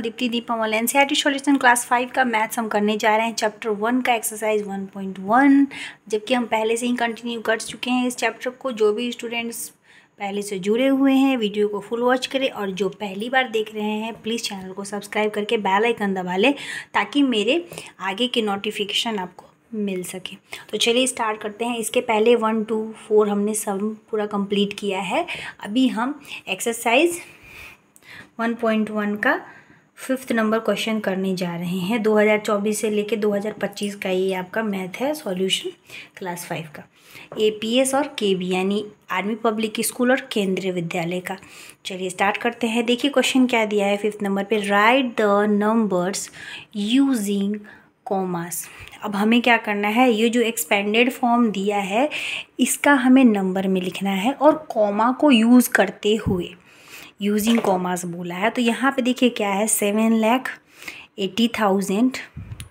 Deepti Deepam N C solution class five का maths हम करने जा रहे हैं। चैप्टर वन का एक्सरसाइज वन पॉइंट वन जबकि हम पहले से ही कंटिन्यू कर चुके हैं। इस चैप्टर को जो भी स्टूडेंट्स पहले से जुड़े हुए हैं वीडियो को फुल वॉच करें और जो पहली बार देख रहे हैं प्लीज़ चैनल को सब्सक्राइब करके बेल आइकन दबा लें, ताकि मेरे आगे के नोटिफिकेशन आपको मिल सके। तो चलिए स्टार्ट करते हैं। इसके पहले वन टू फोर हमने सब पूरा कंप्लीट किया है। अभी हम एक्सरसाइज वन पॉइंट वन का फिफ्थ नंबर क्वेश्चन करने जा रहे हैं। 2024 से लेके 2025 का ये आपका मैथ है, सॉल्यूशन क्लास फाइव का। एपीएस और केबी यानी आर्मी पब्लिक स्कूल और केंद्रीय विद्यालय का। चलिए स्टार्ट करते हैं। देखिए क्वेश्चन क्या दिया है फिफ्थ नंबर पे। Write the numbers using commas अब हमें क्या करना है? ये जो एक्सपेंडेड फॉर्म दिया है, इसका हमें नंबर में लिखना है और कॉमा को यूज़ करते हुए। यूजिंग कॉमर्स बोला है। तो यहाँ पे देखिए क्या है seven lakh eighty thousand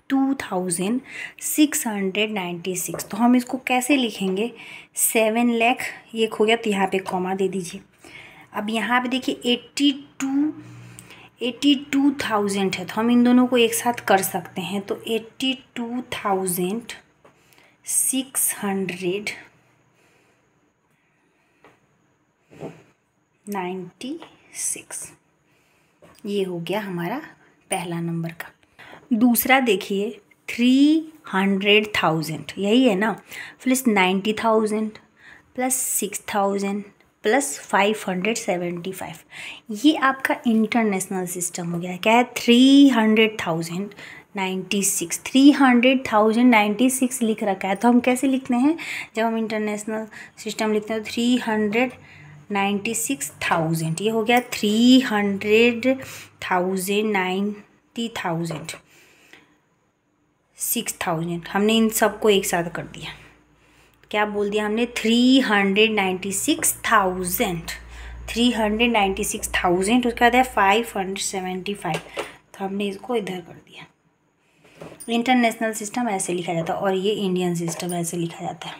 two thousand six hundred ninety six तो हम इसको कैसे लिखेंगे? सेवन लैख ये खो गया तो यहाँ पे कॉमा दे दीजिए। अब यहाँ पे देखिए eighty two eighty two thousand है। तो हम इन दोनों को एक साथ कर सकते हैं। तो eighty two thousand six hundred ninety six. ये हो गया हमारा पहला नंबर का। दूसरा देखिए थ्री हंड्रेड थाउज़ेंड यही है ना? Plus ninety thousand plus six thousand plus five hundred seventy five ये आपका इंटरनेशनल सिस्टम हो गया। क्या है? Three hundred thousand ninety six three hundred thousand ninety six लिख रखा है। तो हम कैसे लिखते हैं? जब हम इंटरनेशनल सिस्टम लिखते हैं तो three hundred ninety six thousand ये हो गया three hundred thousand ninety thousand six thousand हमने इन सबको एक साथ कर दिया। क्या बोल दिया हमने? Three hundred ninety six thousand three hundred ninety six thousand उसके बाद है फाइव हंड्रेड सेवेंटी फाइव तो हमने इसको इधर कर दिया। इंटरनेशनल सिस्टम ऐसे लिखा जाता है और ये इंडियन सिस्टम ऐसे लिखा जाता है।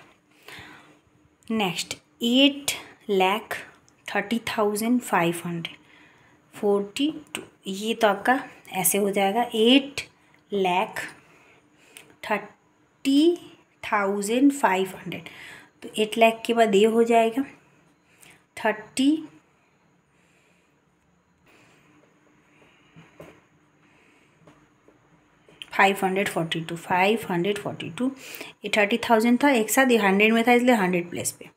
Next eight lakh thirty thousand five hundred forty two. ये तो आपका ऐसे हो जाएगा। Eight lakh thirty thousand five hundred. तो एट लैख के बाद ये हो जाएगा। Thirty five hundred forty two, five hundred forty two. ये थर्टी थाउज़ेंड था, एक साथ ये हंड्रेड में था, इसलिए हंड्रेड प्लेस पे।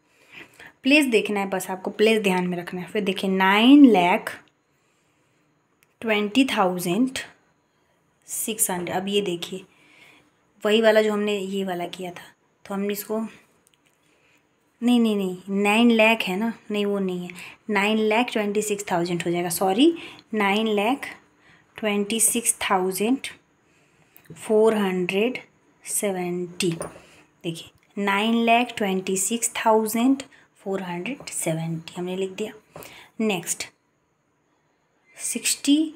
प्लेस देखना है, बस आपको प्लेस ध्यान में रखना है। फिर देखिए, nine lakh twenty thousand six hundred. अब ये देखिए, वही वाला जो हमने ये वाला किया था तो हमने इसको, नहीं नहीं नहीं, नाइन लैख है ना? नहीं, वो नहीं है। Nine lakh twenty six thousand हो जाएगा, sorry, nine lakh twenty six thousand four hundred seventy. देखिए, nine lakh twenty six thousand four hundred seventy हमने लिख दिया। Next sixty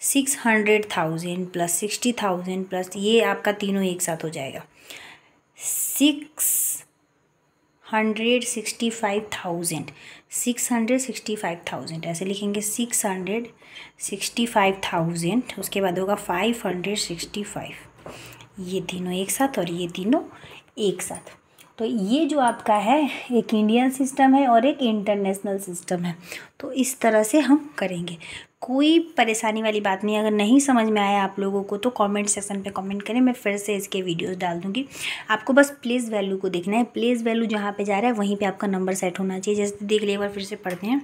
six hundred thousand plus sixty thousand plus ये आपका तीनों एक साथ हो जाएगा। Six hundred sixty five thousand six hundred sixty five thousand ऐसे लिखेंगे six hundred sixty five thousand उसके बाद होगा फाइव हंड्रेड सिक्सटी फाइव ये तीनों एक साथ और ये तीनों एक साथ। तो ये जो आपका है, एक इंडियन सिस्टम है और एक इंटरनेशनल सिस्टम है। तो इस तरह से हम करेंगे। कोई परेशानी वाली बात नहीं, अगर नहीं समझ में आया आप लोगों को तो कमेंट सेक्शन पे कमेंट करें, मैं फिर से इसके वीडियोस डाल दूँगी। आपको बस प्लेस वैल्यू को देखना है। प्लेस वैल्यू जहाँ पे जा रहा है, वहीं पे आपका नंबर सेट होना चाहिए। जैसे देख लिया बार फिर से पढ़ते हैं।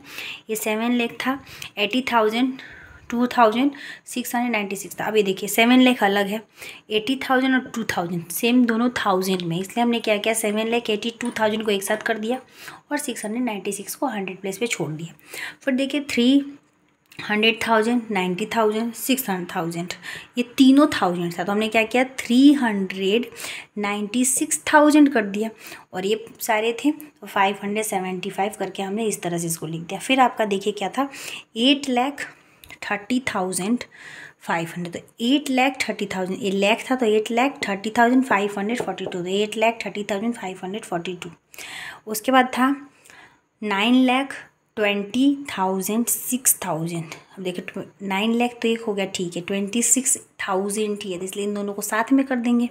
ये सेवन लेख था। Eighty thousand two thousand six hundred ninety six था अभी देखिए सेवन लेख अलग है एटी थाउज़ेंड और टू थाउज़ेंड सेम दोनों थाउज़ेंड में। इसलिए हमने क्या किया सेवन लेख एटी टू थाउज़ेंड को एक साथ कर दिया और सिक्स हंड्रेड नाइन्टी सिक्स को हंड्रेड प्लेस पे छोड़ दिया। फिर देखिए three hundred thousand ninety thousand six hundred thousand ये तीनों थाउज़ेंड था। तो हमने क्या किया three hundred ninety six thousand कर दिया और ये सारे थे फाइव हंड्रेड सेवेंटी फाइव करके हमने इस तरह से इसको लिख दिया। फिर आपका देखिए क्या था eight lakh thirty thousand five hundred तो एट लैख थर्टी थाउज़ेंड ये लैख था तो eight lakh thirty thousand five hundred forty two तो eight lakh thirty thousand five hundred forty two उसके बाद था nine lakh twenty thousand six thousand अब देखिए नाइन लैख तो एक हो गया, ठीक है ट्वेंटी सिक्स थाउज़ेंड ठीक है तो इसलिए इन दोनों को साथ में कर देंगे।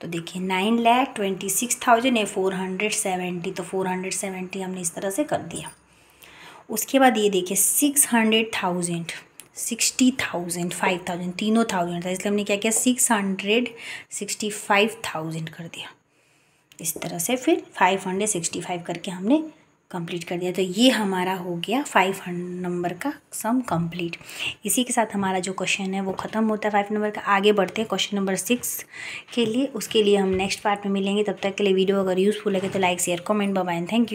तो देखिए nine lakh twenty six thousand है फोर हंड्रेड सेवेंटी तो फोर हंड्रेड सेवेंटी हमने इस तरह से कर दिया। उसके बाद ये देखिए six hundred thousand sixty thousand, five thousand, तीनों थाउज़ेंड था, इसलिए हमने क्या किया? Six hundred sixty five thousand कर दिया। इस तरह से फिर फाइव हंड्रेड सिक्सटी फाइव करके हमने कंप्लीट कर दिया। तो ये हमारा हो गया फाइव नंबर का सम कंप्लीट इसी के साथ हमारा जो क्वेश्चन है, वो ख़त्म होता है फाइव नंबर का। आगे बढ़ते हैं क्वेश्चन नंबर सिक्स के लिए। उसके लिए हम नेक्स्ट पार्ट में मिलेंगे। तब तक के लिए वीडियो अगर यूज़फुल लगे तो like share comment bye thank you